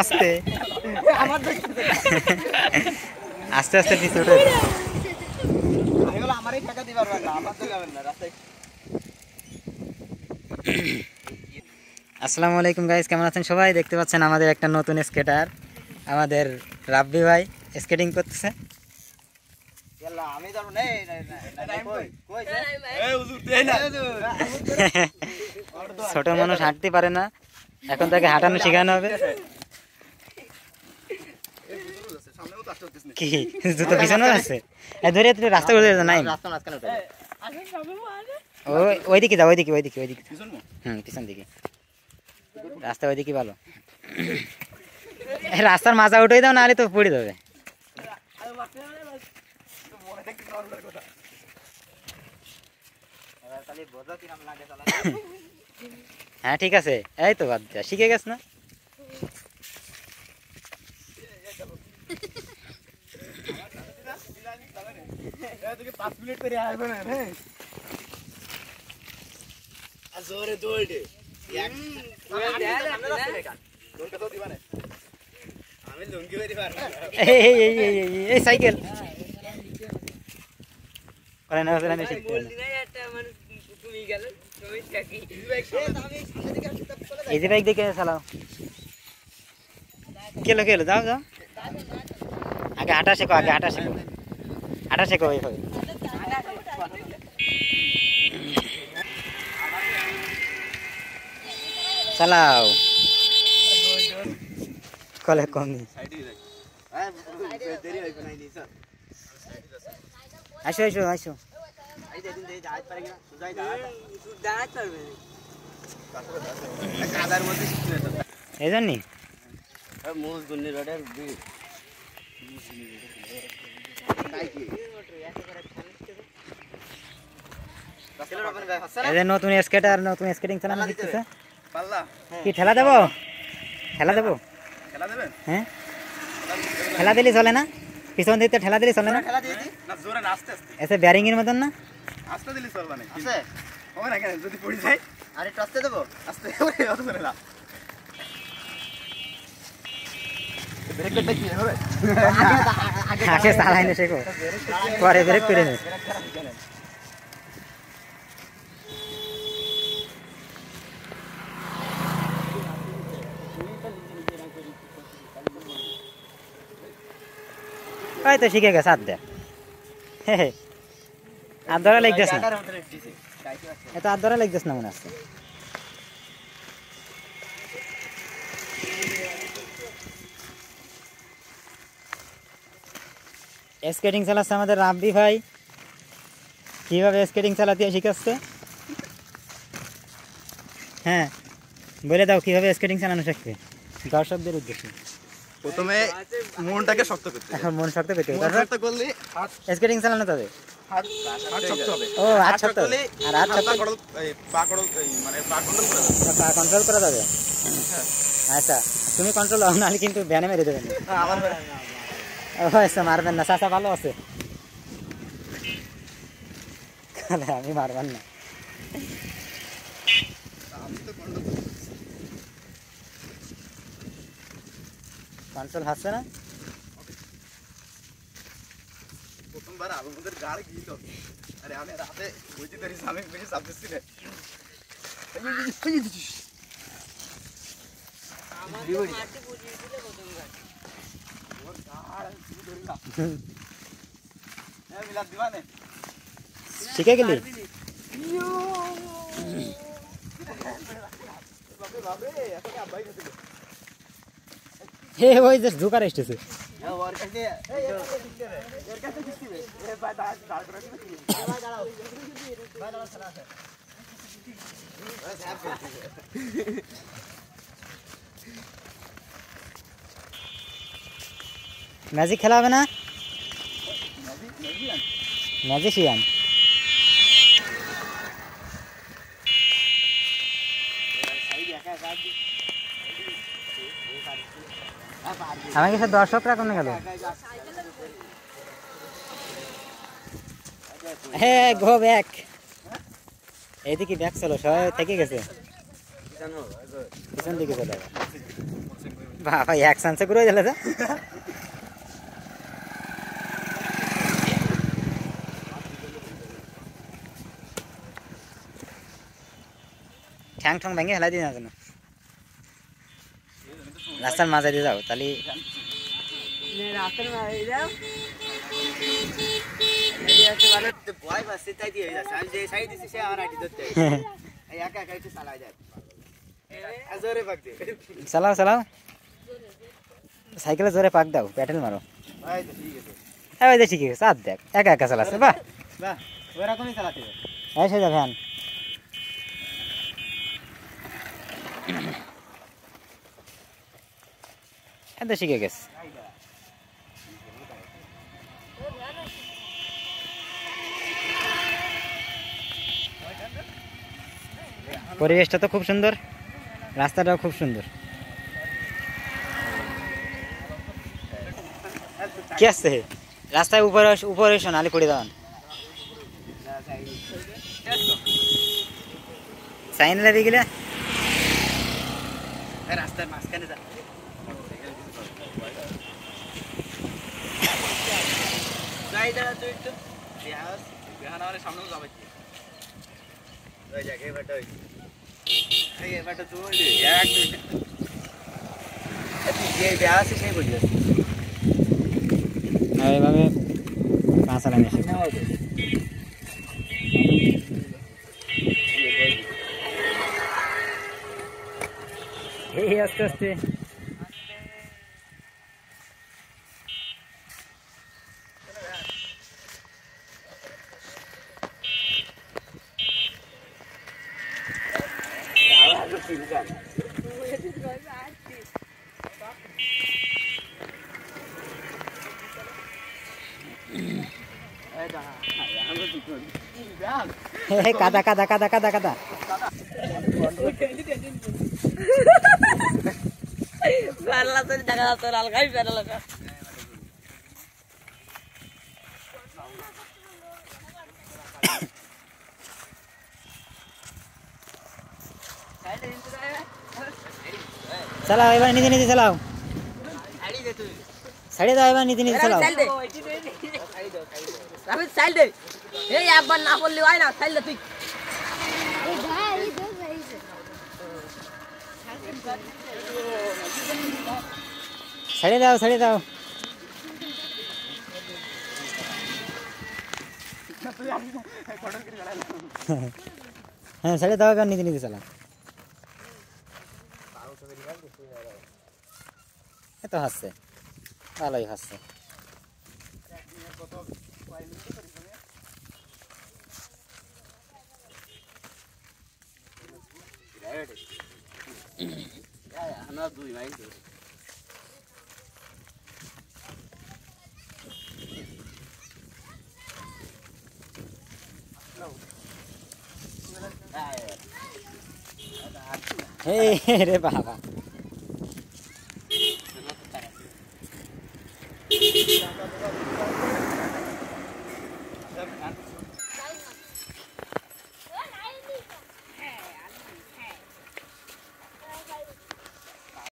আস্তে। আস্তে আস্তে পিছু উঠে আমারই টাকা দিতে না আমার তো যাবেন না রাস্তায় আসসালামু আলাইকুম গাইস কেমন আছেন সবাই? দেখতে পাচ্ছেন আমাদের একটা নতুন স্কেটার আমাদের রাব্বি ভাই। স্কেটিং করতেছে। ছোট মানুষ হাঁটতে পারে না। এখন তাকে হাঁটানো শেখানো হবে। কি? জুতো পিছনে আছে? ধরে তুই রাস্তা করে নাই ওই ওইদিকে যাও ওইদিকে ওইদিকে ওইদিকে। হুম পিছন দিকে। রাস্তা ওইদিকে ভালো। রাস্তার মাথা উঠে দাও নাহলে তো পড়ে যাবে। খালি বোঝা কিরম লাগে হ্যাঁ ঠিক আছে। এই তো বাদ যা শিখে গেছ না? এই সাইকেল। করে না বাইক দেখে চালাও। কেলো কেলো যাও যাও। আগে হাঁটা শেখো, আগে হাঁটা শেখো। হাঁটা শেখো এইভাবে চালাও। কলে কমি আসো আসো আসো। এই জন্যই নতুন স্কেটার নতুন স্কেটিং চালানো শিখতেছে? পাল্লা। কি ঠেলা দেবো? ঠেলা দেবো? হ্যাঁ। ঠেলা দিলে চলে না? পিছন দিতে ঠেলা দিলে চলে না? এসে ব্যারিং এর মতন না? আস্তে দিলে চলবে না আছে? হবে না কেন যদি পড়ে যায়। আর একটু আসতে দেবো? আস্তে অত করে না। ব্রেক পেটটা কি হবে আগে চালাই না শেখো পরে ব্রেক করে নে ওই তো শিখে গেছে হাত দে। হে হে। ধরা লাগতেছ না? হাত ধরা লাগতেছ না মনে হচ্ছে। স্কেটিং চালাচ্ছে আমাদের রাব্বি ভাই। কীভাবে স্কেটিং চালাতে শিখাচ্ছে? হ্যাঁ বলে দাও কীভাবে স্কেটিং চালানো শিখবে? দর্শকদের উদ্দেশ্যে। প্রথমে মনটাকে শক্ত করতে হবে। মন শক্ত করলে স্কেটিং চালানো তবে ও হাত আর হাত পা মানে পা কন্ট্রোল পা কন্ট্রোল করা যাবে আচ্ছা তুমি কন্ট্রোল হও নাহলে কিন্তু ভ্যানে মেরে দেবেন। আচ্ছা মারবেন না। চাচা ভালো আছে? আমি মারবেন না? আমি তো কন্ট্রোল কন্ট্রোল হচ্ছে না প্রথমবার আমাদের গাড়ি গিয়েছিল আরে আমি রাতে বুঝতে পারিস আমি বেশি চাপ দিচ্ছি না মিলাদ দিবা নে শিখে গেলি বাপরে বাপরে এত আব্বাই গেছে হে ওই যে ঝুকার এসেছে ওর কাছে এর কাছে কিস্তি রে এ ভাই দাঁড় দাঁড় করে দিবি ভাই দাঁড়াও ভাই দাঁড়াও সারা আছে ম্যাজিক খেলা হবে না ম্যাজিশিয়ান আমাকে সে দর্শকরা কোনে? গেল গো ব্যাক এইদিকে ব্যাক চলো, সবাই থেকে গেছে। পিছন দিকে চলে। বাবা এক চান্সে তো। ঠ্যাং ঠ্যাং ভেঙে হেলাই দিই না রাস্তার মাঝে দিয়ে যাও। তাহলে ভয় পাচ্ছে তাই দিয়ে যাচ্ছে। আমি যে সাইড দিচ্ছি সে আমার আইডি ধরতে একা একা একটু চালাই যায়। আর জোরে পাকতে চালাও চালাও। সাইকেলে জোরে পাক দাও প্যাটেল মারো। হ্যাঁ ওই যে ঠিক আছে চাঁদ দেখ। একা একা চালাচ্ছে বাহ। বাহ ওরকমই চালাতে সোজা ভ্যান এত শিখে গেছে। পরিবেশটা তো খুব সুন্দর, রাস্তাটাও খুব সুন্দর। কি আসছে রাস্তায় উপরে উপরে এসো নালে করে দাও। সাইন লাগে গেলে? রাস্তার মাঝখানে যা। যাই দাঁড়া তুই একটু বিহাস বিহান আমার সামনে যাবে ওই যাক এবারটা ওই। এই এবারটা তুই এক যে বিহাস সেই বুঝলি এইভাবে পাঁচ আলাম এসে এই আস্তে আস্তে। এই কাদা কাদা কাদা কাদা কাদা। প্যারালা তো দেখা যাচ্ছে আলগাই প্যারালা চালাও এবার নিজে নিজে চালাও ছাড়িয়ে দাও এবার নিজে নিজে চালাও চাইল দে রাবিদ চাইল দে এই একবার না বললি হয় না চাইল দে তুই ছাড়িয়ে দাও ছাড়িয়ে দাও হ্যাঁ ছাড়িয়ে দাও এবার নিজে নিজে চালাও এ তো হাসছে। ভালোই হাসছে। আমরা দুই ভাই এই রে বাবা। Yeah.